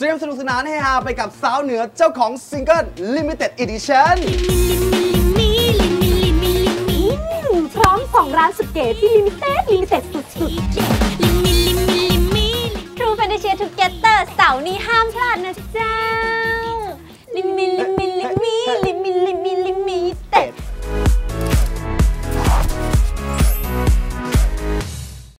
เตรียมสนุกสนานให้ฮาไปกับสาวเหนือเจ้าของซิงเกิล Limited Edition พร้อมของร้านสุดเก๋ที่ limited limited สุด True Fantasia Together เสาร์นี้ห้ามพลาดนะจ๊ะ